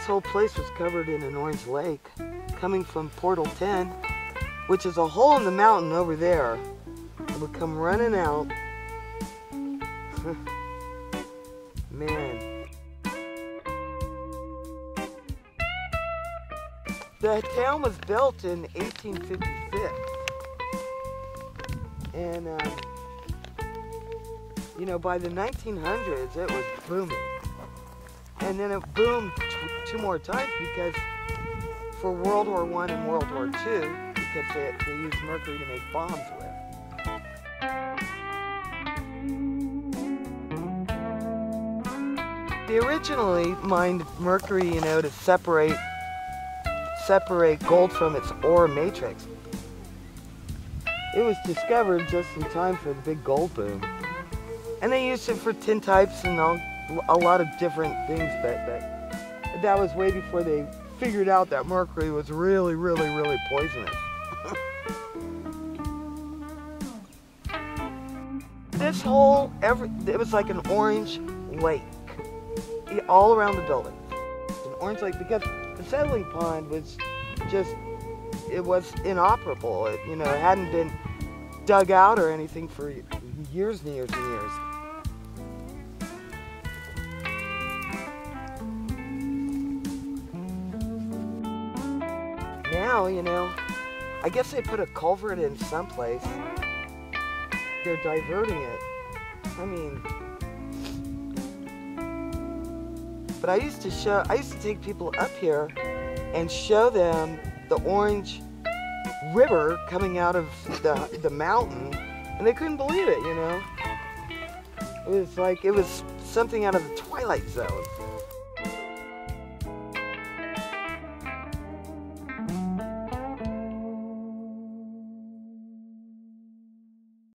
This whole place was covered in an orange lake coming from Portal 10, which is a hole in the mountain over there. It would come running out. Man. The town was built in 1856. And, um, you know, by the 1900s, it was booming. And then it boomed two more times because for World War One and World War Two, because they, they used mercury to make bombs with. They originally mined mercury, you know, to separate separate gold from its ore matrix. It was discovered just in time for the big gold boom. And they used it for tintypes and all, a lot of different things, but, but that was way before they figured out that mercury was really, really, really poisonous. this whole, every, it was like an orange lake all around the building. An orange lake because the settling pond was just, it was inoperable. It, you know, it hadn't been dug out or anything for years and years and years. Now, you know, I guess they put a culvert in someplace. They're diverting it. I mean, but I used to show, I used to take people up here and show them the orange river coming out of the, the mountain, and they couldn't believe it, you know? It was like, it was something out of the Twilight Zone.